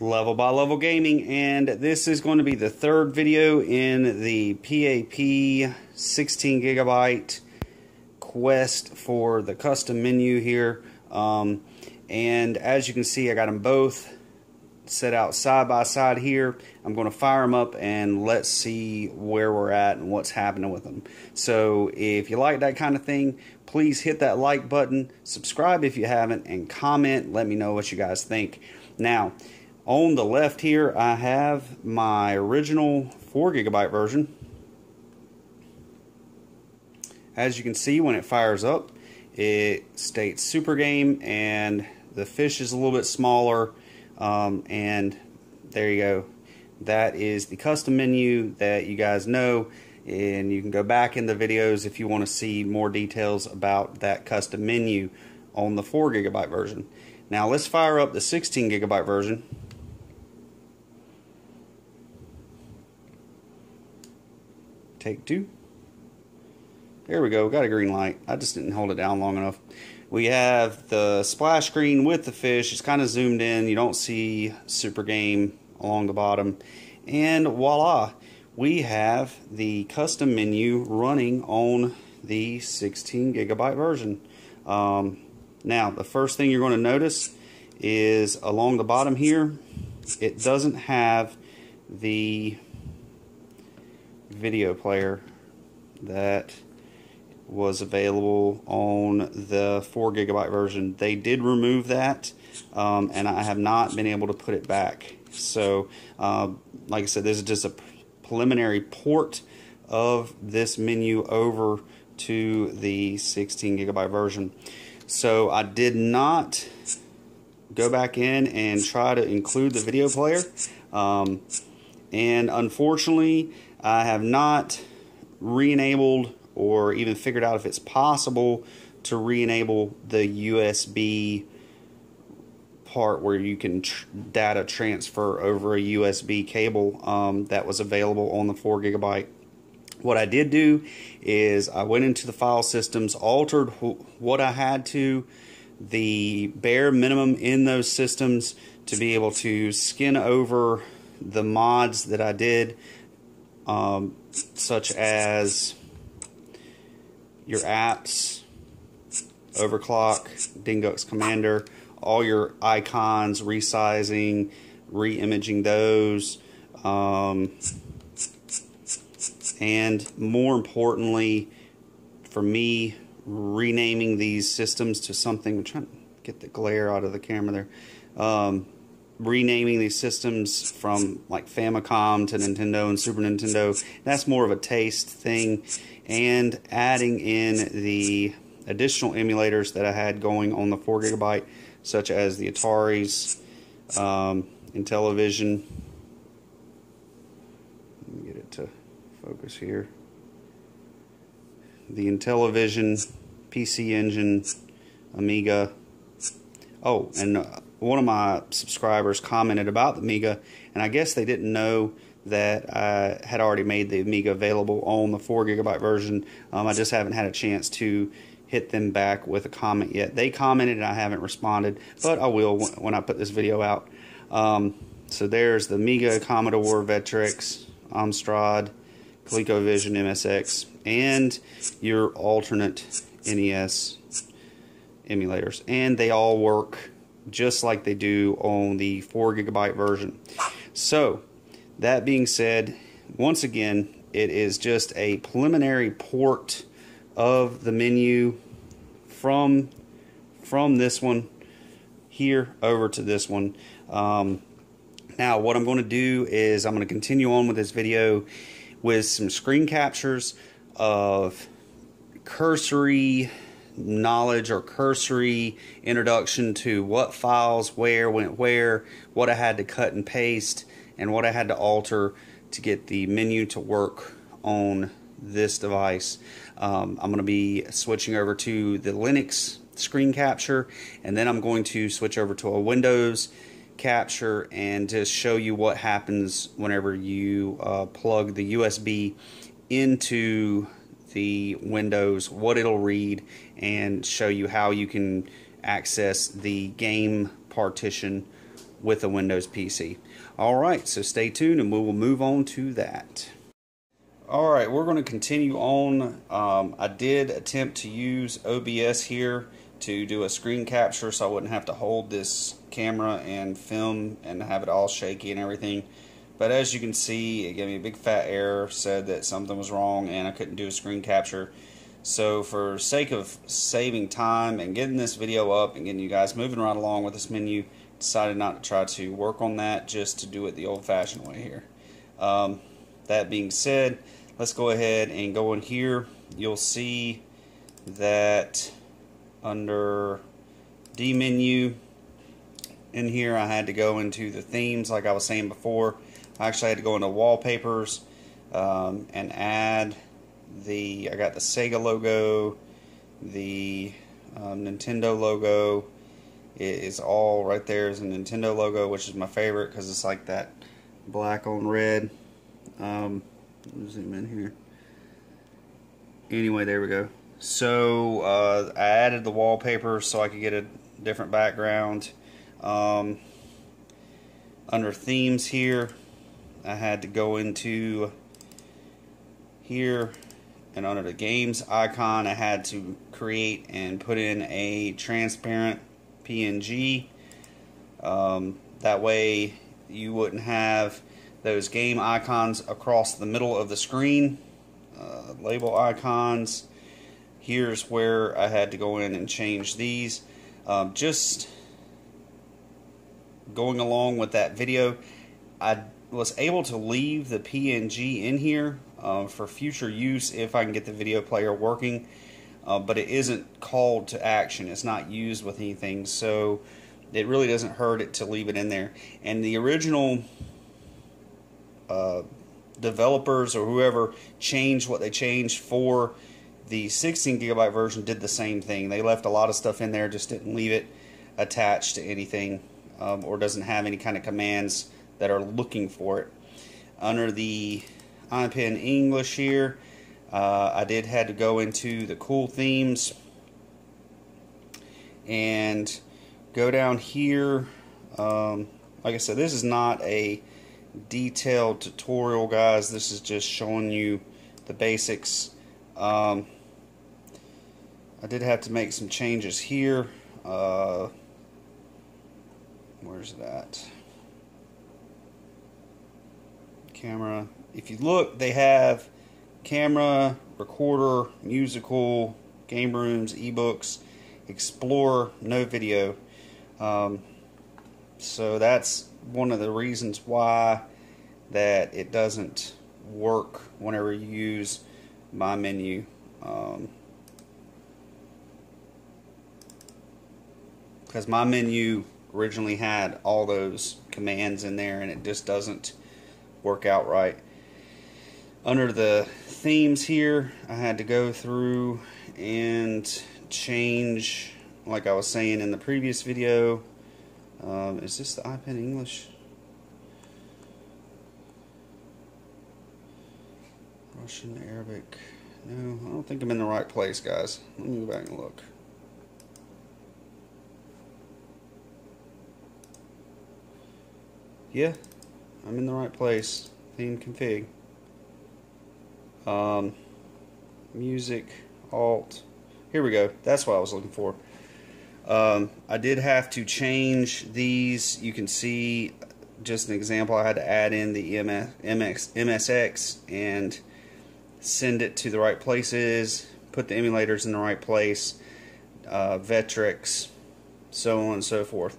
Level by Level Gaming, and this is going to be the third video in the PAP 16 gigabyte quest for the custom menu here. Um, and as you can see, I got them both set out side by side here. I'm going to fire them up and let's see where we're at and what's happening with them. So if you like that kind of thing, please hit that like button, subscribe if you haven't, and comment. Let me know what you guys think. Now, on the left here, I have my original 4 gigabyte version. As you can see, when it fires up, it states Super Game, and the fish is a little bit smaller. Um, and there you go. That is the custom menu that you guys know. And you can go back in the videos if you want to see more details about that custom menu on the 4 gigabyte version. Now let's fire up the 16 gigabyte version. Take two. There we go, got a green light. I just didn't hold it down long enough. We have the splash screen with the fish. It's kind of zoomed in. You don't see Super Game along the bottom. And voila, we have the custom menu running on the 16 gigabyte version. Um, now, the first thing you're going to notice is along the bottom here, it doesn't have the video player that was available on the 4 gigabyte version. They did remove that, um, and I have not been able to put it back. So, uh, like I said, this is just a preliminary port of this menu over to the 16 gigabyte version. So, I did not go back in and try to include the video player. Um, and unfortunately, I have not re-enabled or even figured out if it's possible to re-enable the USB part where you can tr data transfer over a USB cable um, that was available on the 4 gigabyte. What I did do is I went into the file systems, altered what I had to, the bare minimum in those systems to be able to skin over the mods that I did, um, such as your apps, Overclock, Dingux Commander, all your icons, resizing, re-imaging those, um, and more importantly, for me, renaming these systems to something. I'm trying to get the glare out of the camera there. Um, renaming these systems from like Famicom to Nintendo and Super Nintendo. That's more of a taste thing and adding in the additional emulators that I had going on the 4 gigabyte, such as the Ataris, um, Intellivision. Let me get it to focus here. The Intellivision, PC Engine, Amiga. Oh, and uh, one of my subscribers commented about the Amiga, and I guess they didn't know that I had already made the Amiga available on the 4 gigabyte version. Um, I just haven't had a chance to hit them back with a comment yet. They commented and I haven't responded, but I will when I put this video out. Um, so there's the Amiga, Commodore, Vectrex, Amstrad, ColecoVision, MSX, and your alternate NES emulators. And they all work just like they do on the 4 gigabyte version. So, that being said, once again, it is just a preliminary port of the menu from from this one here over to this one. Um, now, what I'm going to do is I'm going to continue on with this video with some screen captures of cursory knowledge or cursory introduction to what files where went where, what I had to cut and paste, and what I had to alter to get the menu to work on this device. Um, I'm going to be switching over to the Linux screen capture and then I'm going to switch over to a Windows capture and just show you what happens whenever you uh, plug the USB into the Windows, what it'll read, and show you how you can access the game partition with a Windows PC. All right, so stay tuned and we will move on to that. All right, we're going to continue on. Um, I did attempt to use OBS here to do a screen capture so I wouldn't have to hold this camera and film and have it all shaky and everything. But as you can see, it gave me a big fat error, said that something was wrong and I couldn't do a screen capture. So for sake of saving time and getting this video up and getting you guys moving right along with this menu, decided not to try to work on that, just to do it the old-fashioned way here. Um, that being said, let's go ahead and go in here. You'll see that under D menu in here I had to go into the themes like I was saying before. I actually had to go into wallpapers um, and add the I got the Sega logo, the um, Nintendo logo. It is all right there is a Nintendo logo, which is my favorite because it's like that black on red. Um, zoom in here. Anyway, there we go. So uh, I added the wallpaper so I could get a different background. Um, under themes here, I had to go into here and under the games icon I had to create and put in a transparent PNG um, that way you wouldn't have those game icons across the middle of the screen. Uh, label icons. Here's where I had to go in and change these. Um, just going along with that video I was able to leave the PNG in here uh, for future use if I can get the video player working. Uh, but it isn't called to action. It's not used with anything, so it really doesn't hurt it to leave it in there. And the original uh, developers or whoever changed what they changed for the 16 gigabyte version did the same thing. They left a lot of stuff in there, just didn't leave it attached to anything um, or doesn't have any kind of commands that are looking for it. Under the iPen English here. Uh, I did had to go into the cool themes and go down here. Um, like I said, this is not a detailed tutorial, guys. This is just showing you the basics. Um, I did have to make some changes here. Uh, where's that? Camera if you look, they have camera, recorder, musical, game rooms, ebooks, explore, no video. Um, so that's one of the reasons why that it doesn't work whenever you use my menu. Um, because my menu originally had all those commands in there and it just doesn't work out right under the themes here I had to go through and change like I was saying in the previous video um, is this the iPen English? Russian Arabic. No I don't think I'm in the right place guys. Let me go back and look. Yeah I'm in the right place. Theme config um, music, alt. Here we go. That's what I was looking for. Um, I did have to change these. You can see just an example. I had to add in the MS, MX, MSX and send it to the right places, put the emulators in the right place, uh, so on and so forth.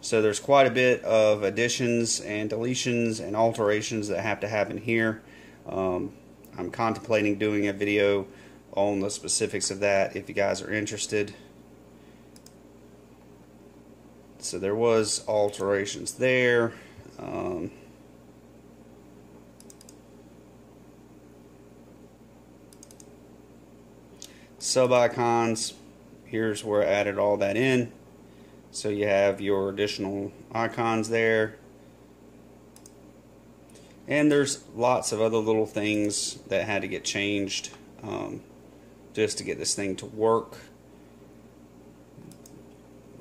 So there's quite a bit of additions and deletions and alterations that have to happen here. Um, I'm contemplating doing a video on the specifics of that if you guys are interested. So there was alterations there. Um, sub icons, here's where I added all that in. So you have your additional icons there. And there's lots of other little things that had to get changed um, just to get this thing to work.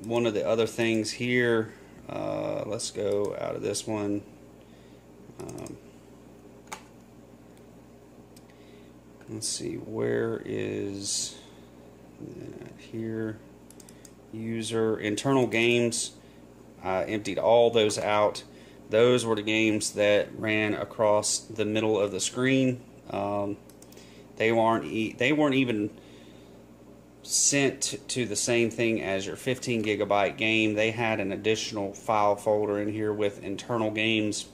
One of the other things here, Uh, let's go out of this one. Um, let's see, where is here? User internal games. I emptied all those out. Those were the games that ran across the middle of the screen. Um, they weren't e they weren't even sent to the same thing as your 15 gigabyte game. They had an additional file folder in here with internal games.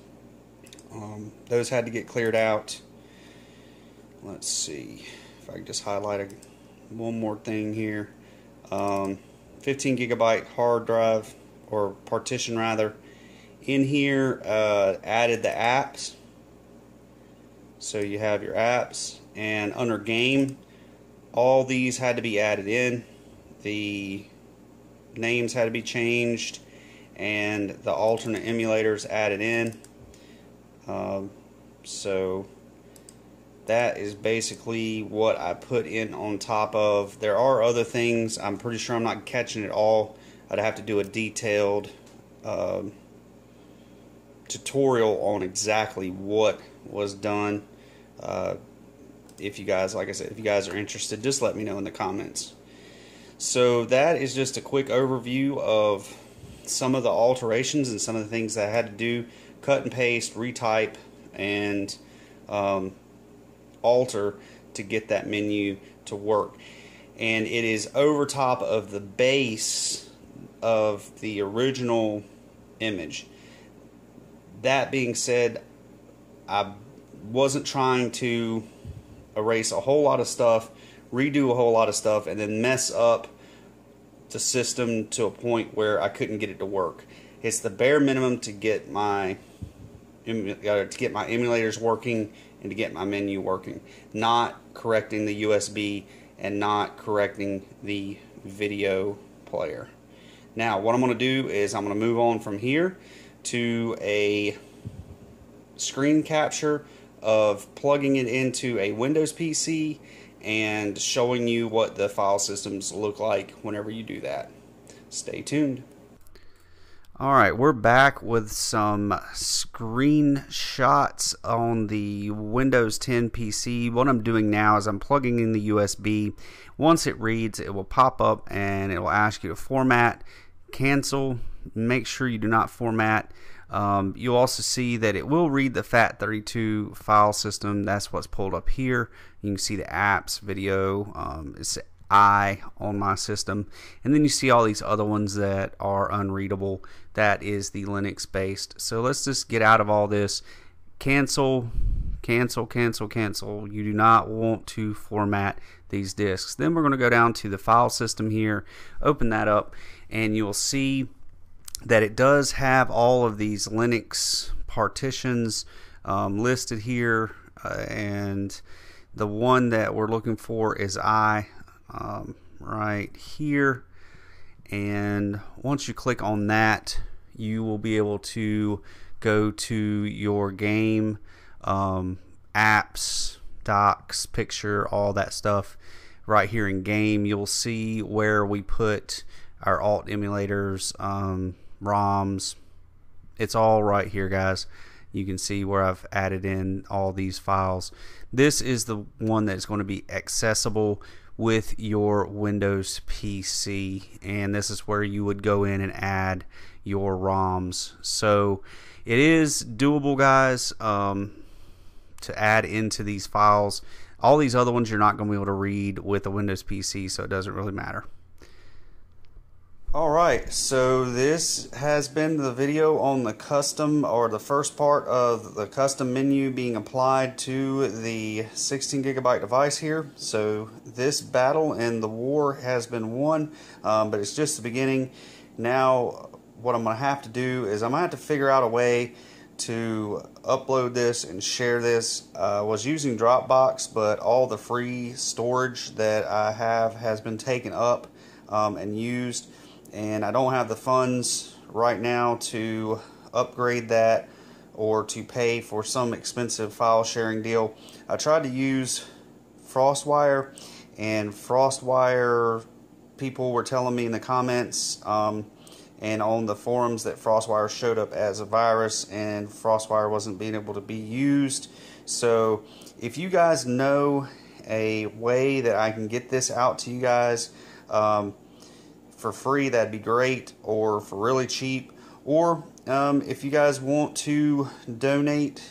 Um, those had to get cleared out. Let's see if I can just highlight a, one more thing here. Um, 15 gigabyte hard drive or partition rather. In here, uh, added the apps. So you have your apps, and under game, all these had to be added in. The names had to be changed, and the alternate emulators added in. Um, so that is basically what I put in on top of. There are other things. I'm pretty sure I'm not catching it all. I'd have to do a detailed uh, tutorial on exactly what was done. Uh, if you guys, like I said, if you guys are interested, just let me know in the comments. So that is just a quick overview of some of the alterations and some of the things I had to do. Cut and paste, retype, and um, alter to get that menu to work. And it is over top of the base of the original image. That being said, I wasn't trying to erase a whole lot of stuff, redo a whole lot of stuff, and then mess up the system to a point where I couldn't get it to work. It's the bare minimum to get my uh, to get my emulators working and to get my menu working, not correcting the USB and not correcting the video player. Now, what I'm going to do is I'm going to move on from here to a screen capture of plugging it into a Windows PC and showing you what the file systems look like whenever you do that. Stay tuned. All right, we're back with some screenshots on the Windows 10 PC. What I'm doing now is I'm plugging in the USB. Once it reads, it will pop up and it will ask you to format, cancel, make sure you do not format. Um, you'll also see that it will read the FAT32 file system. That's what's pulled up here. You can see the apps, video. Um, it's I on my system. And then you see all these other ones that are unreadable. That is the Linux based. So let's just get out of all this. Cancel, cancel, cancel, cancel. You do not want to format these disks. Then we're going to go down to the file system here, open that up, and you'll see that it does have all of these Linux partitions um, listed here uh, and the one that we're looking for is I um, right here and once you click on that you will be able to go to your game um, apps docs picture all that stuff right here in game you'll see where we put our alt emulators um, ROMs. It's all right here, guys. You can see where I've added in all these files. This is the one that's going to be accessible with your Windows PC and this is where you would go in and add your ROMs. So it is doable guys um, to add into these files. All these other ones you're not going to be able to read with a Windows PC so it doesn't really matter. Alright, so this has been the video on the custom or the first part of the custom menu being applied to the 16 gigabyte device here. So this battle and the war has been won, um, but it's just the beginning. Now what I'm going to have to do is I'm going to have to figure out a way to upload this and share this. I was using Dropbox, but all the free storage that I have has been taken up um, and used and I don't have the funds right now to upgrade that or to pay for some expensive file sharing deal. I tried to use FrostWire and FrostWire people were telling me in the comments um, and on the forums that FrostWire showed up as a virus and FrostWire wasn't being able to be used. So if you guys know a way that I can get this out to you guys um, for free, that'd be great, or for really cheap. Or um, if you guys want to donate,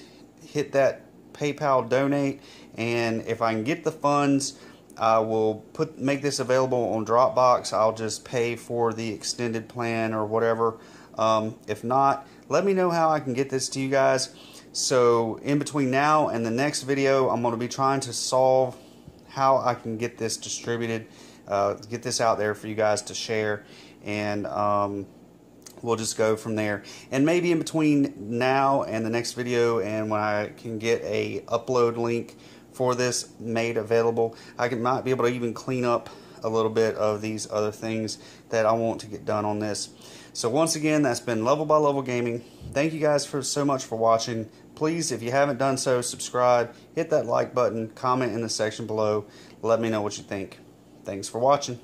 hit that PayPal donate, and if I can get the funds, I will put make this available on Dropbox. I'll just pay for the extended plan or whatever. Um, if not, let me know how I can get this to you guys. So in between now and the next video, I'm going to be trying to solve how I can get this distributed, uh, get this out there for you guys to share, and um, we'll just go from there. And maybe in between now and the next video, and when I can get a upload link for this made available. I can, might be able to even clean up a little bit of these other things that I want to get done on this. So once again, that's been Level by Level Gaming. Thank you guys for so much for watching. Please, if you haven't done so, subscribe, hit that like button, comment in the section below. Let me know what you think. Thanks for watching.